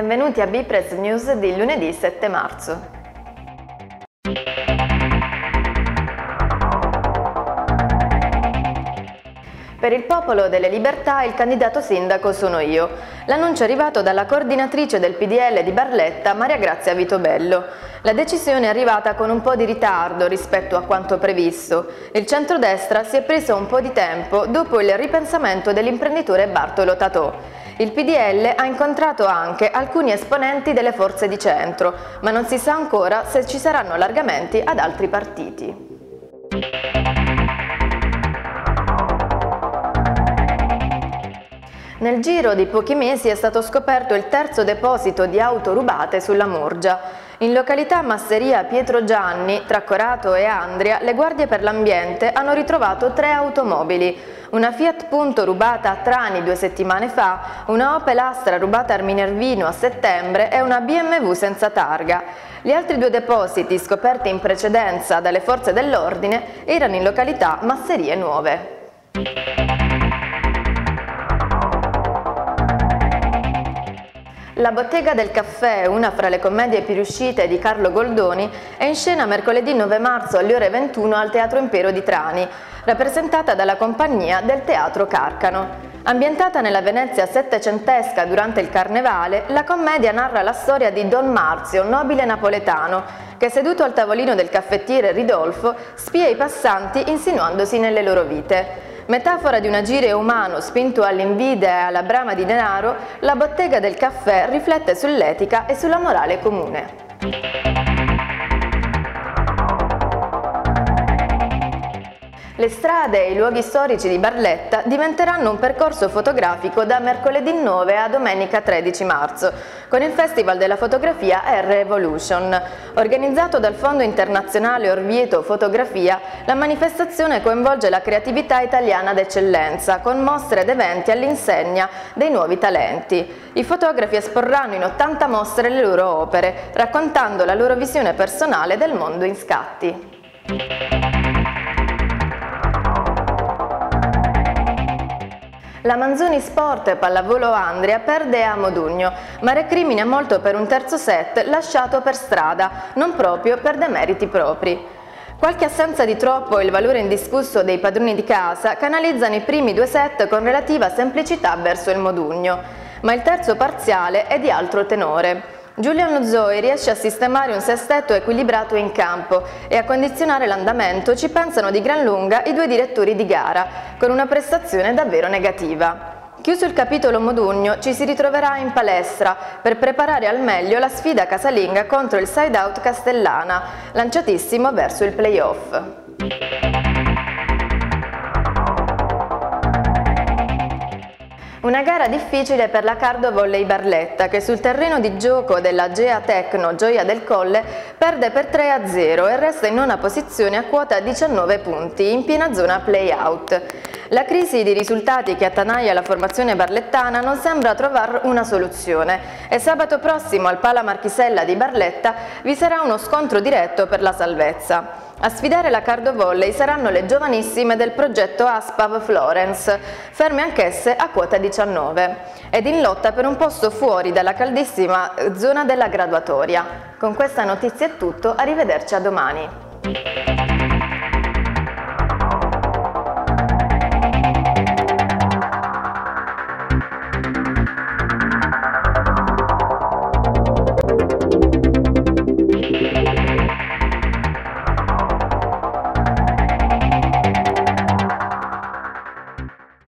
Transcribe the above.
Benvenuti a Bipress News di lunedì 7 marzo. Per il Popolo delle Libertà il candidato sindaco sono io. L'annuncio è arrivato dalla coordinatrice del PDL di Barletta, Maria Grazia Vitobello. La decisione è arrivata con un po' di ritardo rispetto a quanto previsto. Il centrodestra si è preso un po' di tempo dopo il ripensamento dell'imprenditore Bartolo Tatò. Il PDL ha incontrato anche alcuni esponenti delle forze di centro, ma non si sa ancora se ci saranno allargamenti ad altri partiti. Nel giro di pochi mesi è stato scoperto il terzo deposito di auto rubate sulla Murgia. In località Masseria Pietro Gianni, tra Corato e Andria, le guardie per l'ambiente hanno ritrovato tre automobili. Una Fiat Punto rubata a Trani due settimane fa, una Opel Astra rubata a Minervino a settembre e una BMW senza targa. Gli altri due depositi, scoperti in precedenza dalle forze dell'ordine, erano in località Masserie Nuove. La bottega del caffè, una fra le commedie più riuscite di Carlo Goldoni, è in scena mercoledì 9 marzo alle ore 21 al Teatro Impero di Trani, rappresentata dalla compagnia del Teatro Carcano. Ambientata nella Venezia settecentesca durante il Carnevale, la commedia narra la storia di Don Marzio, nobile napoletano, che seduto al tavolino del caffettiere Ridolfo spia i passanti insinuandosi nelle loro vite. Metafora di un agire umano spinto all'invidia e alla brama di denaro, la bottega del caffè riflette sull'etica e sulla morale comune. Le strade e i luoghi storici di Barletta diventeranno un percorso fotografico da mercoledì 9 a domenica 13 marzo, con il Festival della fotografia R-Evolution. Organizzato dal Fondo Internazionale Orvieto Fotografia, la manifestazione coinvolge la creatività italiana d'eccellenza, con mostre ed eventi all'insegna dei nuovi talenti. I fotografi esporranno in 80 mostre le loro opere, raccontando la loro visione personale del mondo in scatti. La Manzoni Sport Pallavolo Andria perde a Modugno, ma recrimina molto per un terzo set lasciato per strada, non proprio per demeriti propri. Qualche assenza di troppo e il valore indiscusso dei padroni di casa canalizzano i primi due set con relativa semplicità verso il Modugno, ma il terzo parziale è di altro tenore. Giuliano Zoi riesce a sistemare un sestetto equilibrato in campo e a condizionare l'andamento ci pensano di gran lunga i due direttori di gara, con una prestazione davvero negativa. Chiuso il capitolo Modugno, ci si ritroverà in palestra per preparare al meglio la sfida casalinga contro il side-out Castellana, lanciatissimo verso il playoff. Una gara difficile per la Cardo Volley Barletta che sul terreno di gioco della Gea Tecno Gioia del Colle perde per 3-0 e resta in nona posizione a quota 19 punti in piena zona play-out. La crisi di risultati che attanaglia la formazione barlettana non sembra trovare una soluzione e sabato prossimo al Pala Marchisella di Barletta vi sarà uno scontro diretto per la salvezza. A sfidare la Cardo Volley saranno le giovanissime del progetto Aspav Florence, ferme anch'esse a quota 19, ed in lotta per un posto fuori dalla caldissima zona della graduatoria. Con questa notizia è tutto, arrivederci a domani.